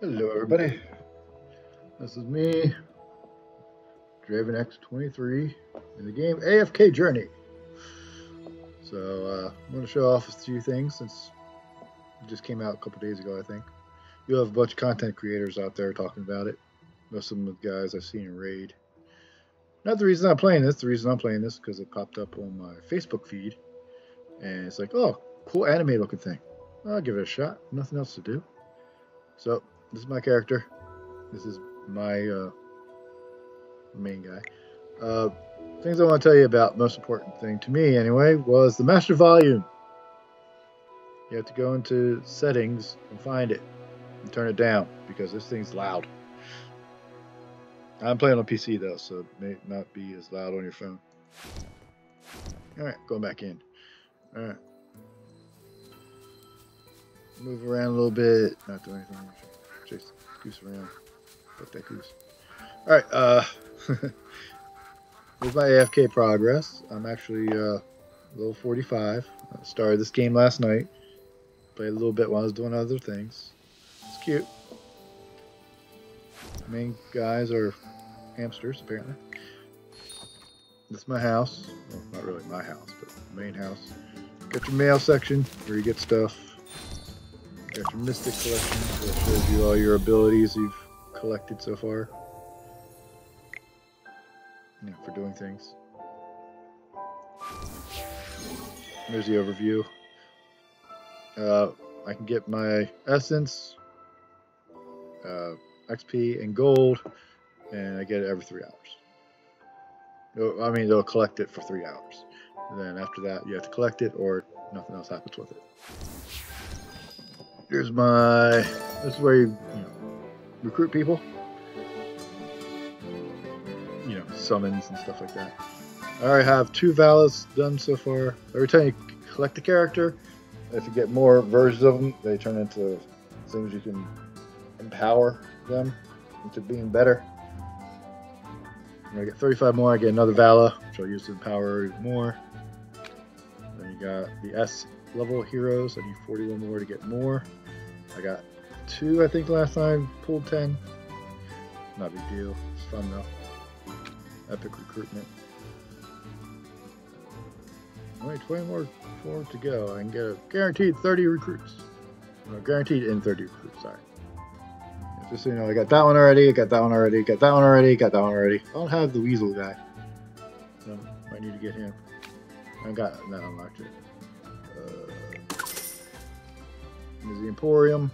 Hello, everybody. This is me, Draven X23, in the game AFK Journey. So, uh, I'm going to show off a few things since it just came out a couple days ago, I think. You have a bunch of content creators out there talking about it. Most of them are guys I've seen in Raid. Not the reason I'm playing this. The reason I'm playing this because it popped up on my Facebook feed. And it's like, oh, cool anime looking thing. I'll give it a shot. Nothing else to do. So, this is my character. This is my uh, main guy. Uh, things I want to tell you about, most important thing to me anyway, was the master volume. You have to go into settings and find it and turn it down because this thing's loud. I'm playing on PC though, so it may not be as loud on your phone. Alright, going back in. Alright. Move around a little bit. Not do anything. Chase goose around. That goose. Alright, uh Here's my AFK progress. I'm actually uh level 45. I started this game last night. Played a little bit while I was doing other things. It's cute. Main guys are hamsters, apparently. This is my house. Well, not really my house, but main house. Got your mail section where you get stuff. Got your Mystic collection that shows you all your abilities you've collected so far. Know, for doing things. There's the overview. Uh, I can get my essence, uh, XP, and gold, and I get it every three hours. I mean, they'll collect it for three hours. And then after that, you have to collect it, or nothing else happens with it. Here's my. This is where you, you know, recruit people. You know, summons and stuff like that. I already have two Valas done so far. Every time you collect a character, if you get more versions of them, they turn into things you can empower them into being better. When I get 35 more, I get another Vala, which I'll use to empower more. Then you got the S level heroes, I need 41 more to get more. I got two, I think, last time, pulled 10. Not a big deal, it's fun though. Epic recruitment. Only 20 more four to go. I can get a guaranteed 30 recruits. No, guaranteed in 30 recruits, sorry. Just so you know, I got that one already, I got that one already, got that one already, got that one already. I don't have the weasel guy. So I need to get him. I got that unlocked. There's the Emporium.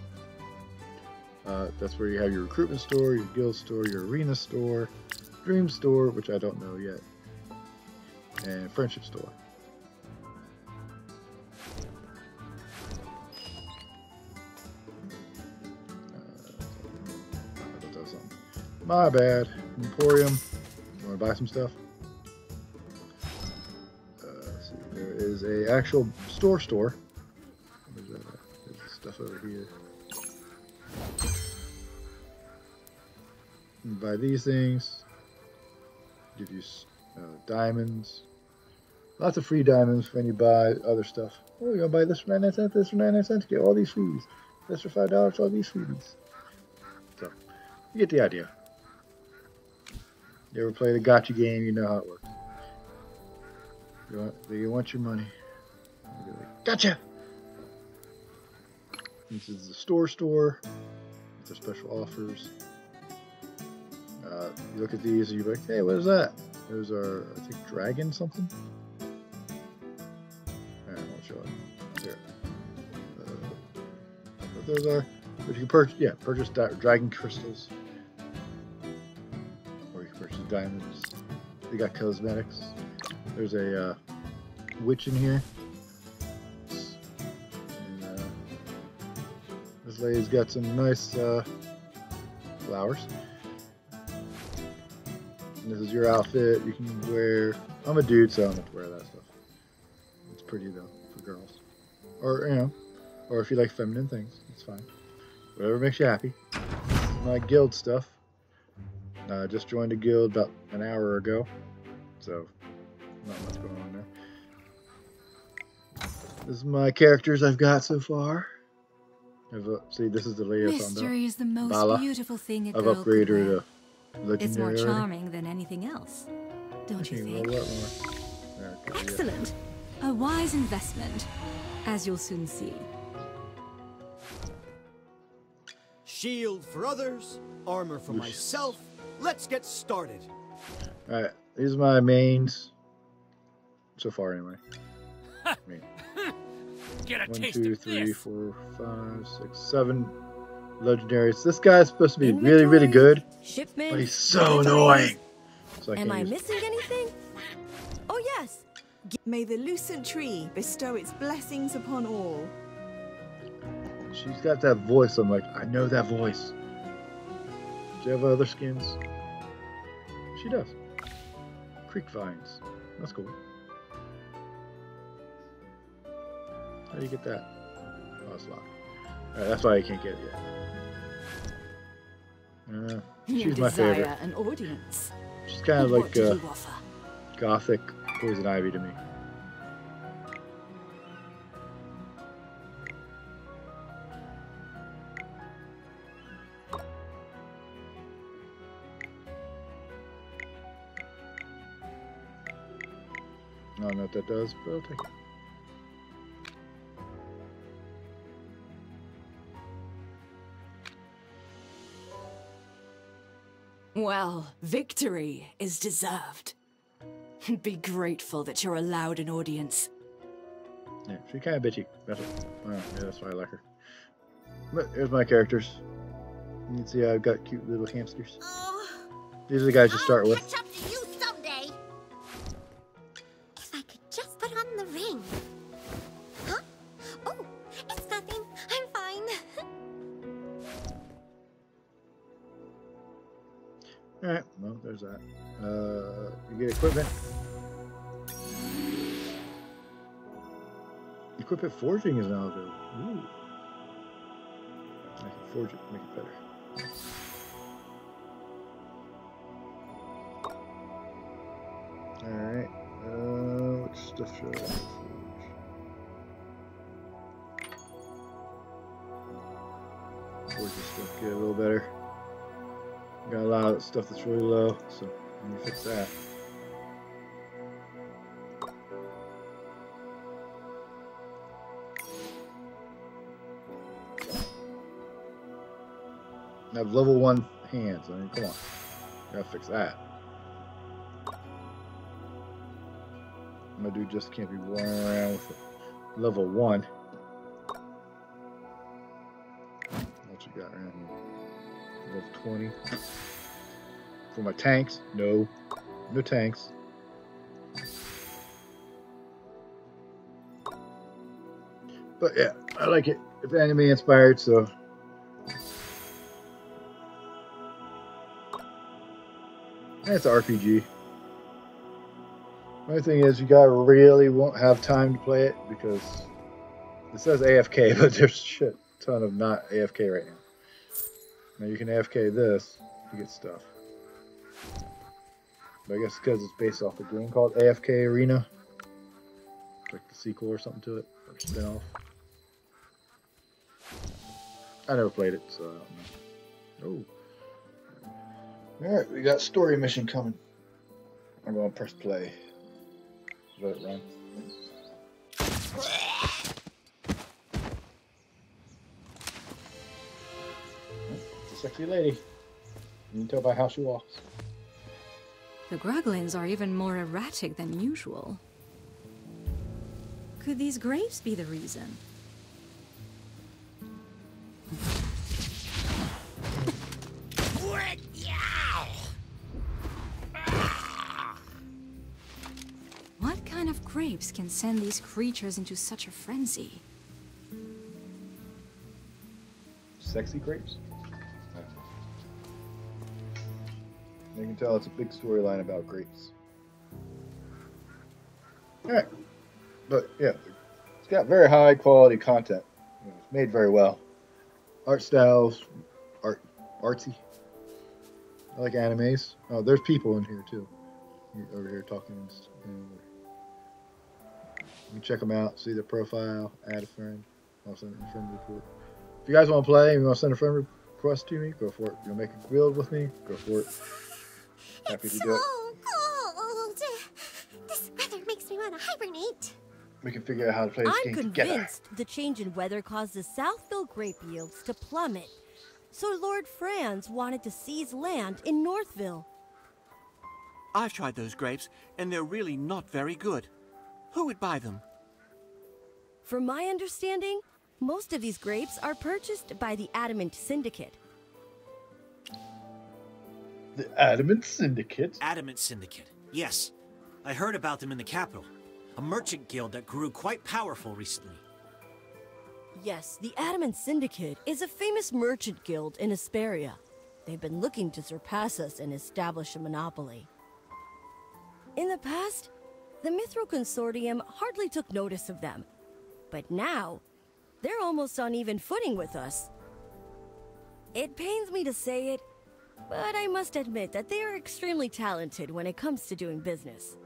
Uh, that's where you have your recruitment store, your guild store, your arena store, dream store, which I don't know yet, and friendship store. My bad. Emporium. You want to buy some stuff? Uh, see, there is a actual store store. Over here. You buy these things. Give you uh, diamonds. Lots of free diamonds when you buy other stuff. Oh, you're gonna buy this for 99 cents, this for 99 cents, get all these freebies. This for $5, all these freebies. So, you get the idea. You ever play the gotcha game, you know how it works. You want, you want your money. Gotcha! This is the store store with the special offers. Uh, you look at these and you're like, hey, what is that? Those are, I think, dragon something? I won't show it. Here. Uh, what those are? But you can purchase, yeah, purchase dragon crystals Or you can purchase diamonds. They got cosmetics. There's a uh, witch in here. Lady's got some nice uh, flowers. And this is your outfit. You can wear. I'm a dude, so I don't have to wear that stuff. It's pretty though for girls, or you know, or if you like feminine things, it's fine. Whatever makes you happy. my guild stuff. Uh, just joined a guild about an hour ago, so not much going on there. This is my characters I've got so far. I've, uh, see, this is the lady Mystery is the most Vala. beautiful thing a I've girl could upgraded her wear. to legendary. It's more charming than anything else, don't you think? roll that more. There, okay, yeah. Excellent. A wise investment, as you'll soon see. Shield for others, armor for Oof. myself. Let's get started. Alright, these are my mains. So far, anyway. Main. Get a One, taste two, of three, this. four, five, six, seven legendaries. This guy's supposed to be really, really good, Shipment. but he's so annoying. So I Am I use- missing anything? Oh yes. May the lucent tree bestow its blessings upon all. She's got that voice. I'm like, I know that voice. Do you have other skins? She does. Creek vines. That's cool. How do you get that? Oh, it's locked. Alright, that's why I can't get it yet. Uh, she's my favorite. an audience. She's kind of like uh, gothic poison ivy to me. I don't know what that does, but I'll take it. Well, victory is deserved. Be grateful that you're allowed an audience. Yeah, she's kind of bitchy. That's, what, oh, yeah, that's why I like her. But here's my characters. You can see I've got cute little hamsters. Oh, These are the guys you I'll start with. catch up to you someday. If I could just put on the ring. Alright, well, there's that. Uh, you get equipment. Equipment forging is now available. Ooh. I can forge it, make it better. Alright, uh, which stuff should I forge? Forge this stuff, get a little better. Got a lot of stuff that's really low, so let me fix that. I have level one hands. I mean, come on. Gotta fix that. My dude just can't be running around with a level one. What you got around here? Level 20. For my tanks, no. No tanks. But yeah, I like it. It's anime inspired, so. It's RPG. My thing is, you gotta really won't have time to play it because it says AFK, but there's shit ton of not AFK right now. Now you can AFK this to get stuff. But I guess because it's based off a game called AFK Arena. Like the sequel or something to it, or spin-off. I never played it, so I don't know. Oh. Alright, we got story mission coming. I'm gonna press play. Let it run. Sexy lady. You can tell by how she walks. The Gruglins are even more erratic than usual. Could these grapes be the reason? What kind of grapes can send these creatures into such a frenzy? Sexy grapes? You can tell it's a big storyline about grapes. Alright. But yeah, it's got very high quality content. It's made very well. Art styles, art artsy. I like animes. Oh, there's people in here too. Over here talking and You check them out, see their profile, add a friend, also a friend report. if you guys want to play, you want to send a friend request to me, go for it. You want to make a guild with me, go for it. Happy it's to so it. cold. This weather makes me want to hibernate. We can figure out how to play this I'm game together. convinced the change in weather caused the Southville grape yields to plummet. So Lord Franz wanted to seize land in Northville. I've tried those grapes, and they're really not very good. Who would buy them? From my understanding, most of these grapes are purchased by the Adamant Syndicate. The Adamant Syndicate. Adamant Syndicate. Yes. I heard about them in the capital. A merchant guild that grew quite powerful recently. Yes, the Adamant Syndicate is a famous merchant guild in Esperia. They've been looking to surpass us and establish a monopoly. In the past, the Mithril Consortium hardly took notice of them. But now, they're almost on even footing with us. It pains me to say it, but I must admit that they are extremely talented when it comes to doing business.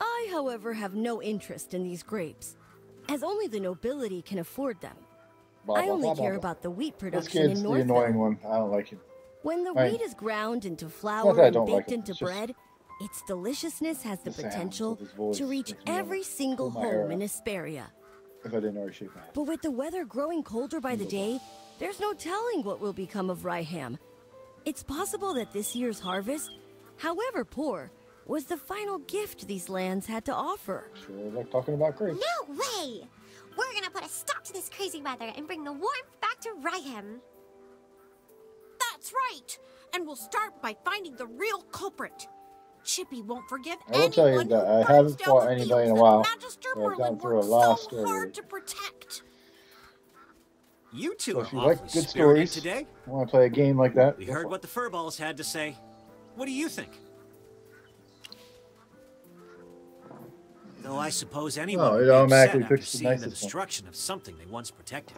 I, however, have no interest in these grapes, as only the nobility can afford them. Blah, I only blah, care blah, blah. about the wheat This production in the annoying one. I don't like him. When the Right. wheat is ground into flour and like baked it, into it's bread, its deliciousness has the the potential of his voice to reach every single home in. Esperia. If I didn't already shake my head. But with the weather growing colder by the day, there's no telling what will become of Ryham. It's possible that this year's harvest, however poor, was the final gift these lands had to offer. Sure, like talking about grapes. No way! We're gonna put a stop to this crazy weather and bring the warmth back to Ryham. That's right. And we'll start by finding the real culprit. Chippy won't forgive I will tell you anyone that I haven't fought anybody in a while, Magister but I've gone through a worked lot of so stories. hard to protect. You two So are awfully like good stories, today. want to play a game like that? We heard what the furballs had to say. What do you think? Though I suppose anyone Oh, would it be automatically upset after picks the seeing the nicest one. destruction of something they once protected.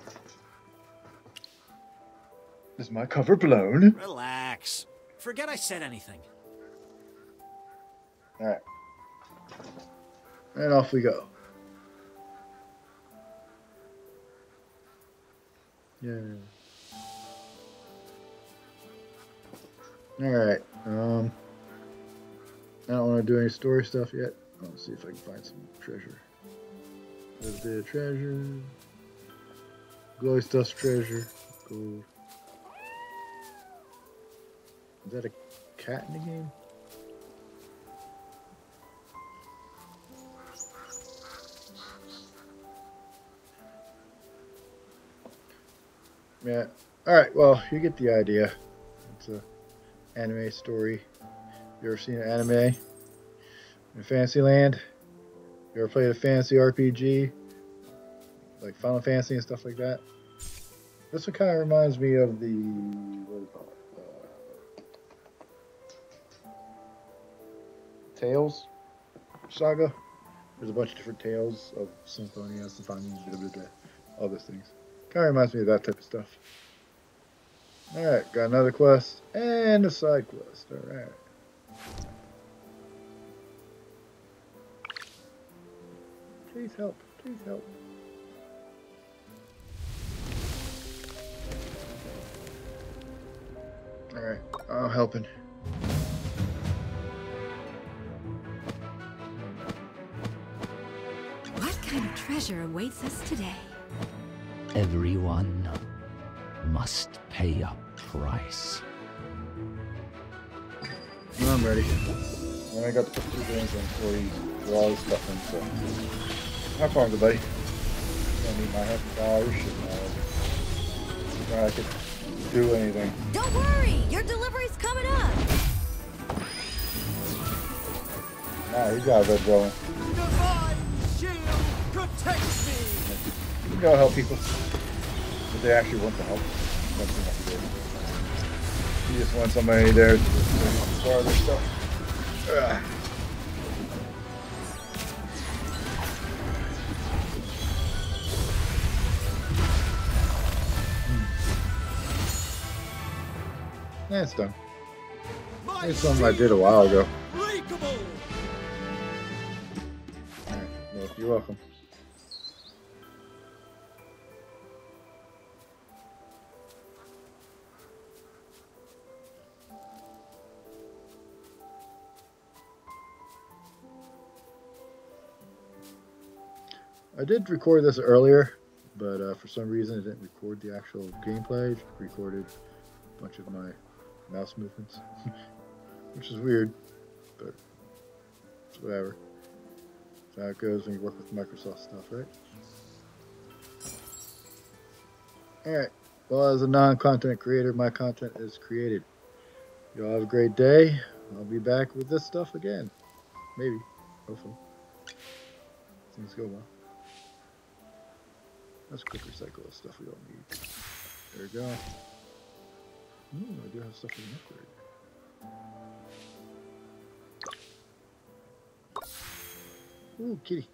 Is my cover blown? Relax. Forget I said anything. Alright. And off we go. Yeah. Alright. Um I don't want to do any story stuff yet. I'll see if I can find some treasure. There's a bit of treasure. Glowy stuff's treasure. Gold. Is that a cat in the game? Yeah. All right. Well, you get the idea. It's a anime story. You ever seen an anime in Fantasyland? You ever played a fantasy RPG, like Final Fantasy and stuff like that? This one kind of reminds me of the it? Uh, Tales saga. There's a bunch of different tales of Symphonia, Symphony, blah, blah, blah, all those things. Kind of reminds me of that type of stuff. Alright, got another quest and a side quest. Alright. Please help. Please help. Alright, I'm helping. What kind of treasure awaits us today? Everyone must pay a price. I'm ready. I got the two things in before you do all this stuff in, so. Have fun, everybody. I need my hundred dollars and uh, I could do anything. Don't worry, your delivery's coming up. Ah, you got a red going. Divine shield protects me! Can go help people. But they actually want the help. That's enough to. You just want somebody there to borrow their stuff. Ugh. Yeah, it's done. It's something I did a while ago. Alright, well, you're welcome. I did record this earlier, but uh, for some reason I didn't record the actual gameplay. It recorded a bunch of my mouse movements, which is weird, but whatever. That's how it goes when you work with Microsoft stuff, right? Alright, well, as a non content creator, my content is created. Y'all have a great day. I'll be back with this stuff again. Maybe. Hopefully. Things go well. Let's quick recycle the stuff we don't need. There we go. Ooh, I do have stuff can upgrade. Ooh, kitty.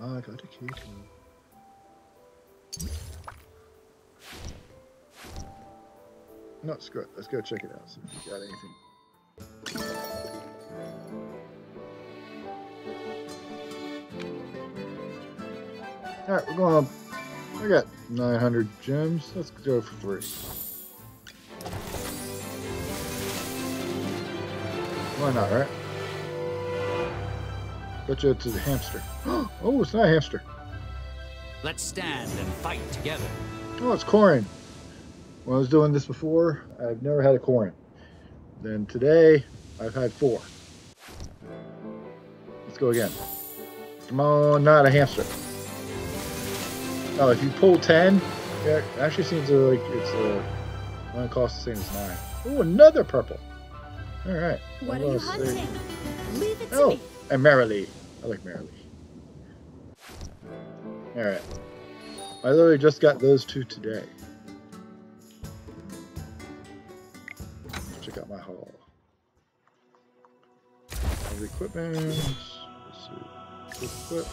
Ah, I got a kitty. Not screw it. Let's go check it out. See if we got anything. Alright, we're going up. I got 900 gems. Let's go for three. Why not, right? Bet you it's a hamster. Oh, it's not a hamster. Let's stand and fight together. Oh, it's Korin. When I was doing this before, I've never had a Korin. Then today, I've had four. Let's go again. Come on, not a hamster. Oh, if you pull 10, it actually seems like it's uh, one cost the same as mine. Oh, another purple. All right. What are you hunting? Leave it to Oh, me. and Marilee. I like Marilee. All right. I literally just got those two today. Check out my haul. Equipment. Let's see. Quick equip.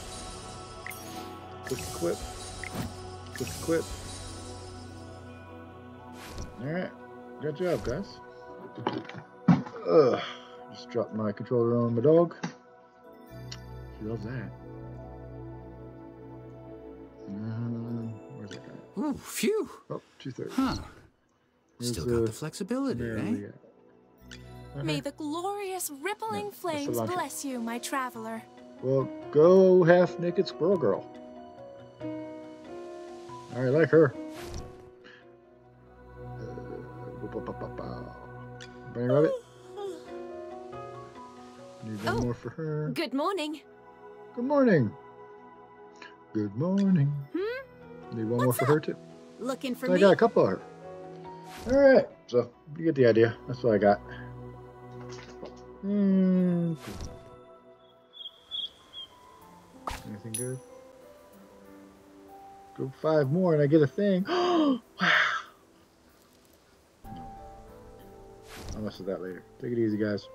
Quick equip. Quick equip. Alright. Good job, guys. Ugh. Just dropped my controller on my dog. He loves that. Um, where's that guy? Ooh, phew. Oh, two thirds. Huh. Where's Still got the the flexibility, Marilee eh? at? May the glorious rippling Yeah, flames bless you, my traveler. Well, go half naked squirrel girl. I like her. Uh, Bunny rabbit. Need one Oh. more for her. Good morning. Good morning. Good morning. Hmm? Need one more for her too. Looking for So I got a couple of her. All right, so you get the idea. That's what I got. Hmm. Anything good? Go five more and I get a thing. wow. I'll mess with that later. Take it easy, guys.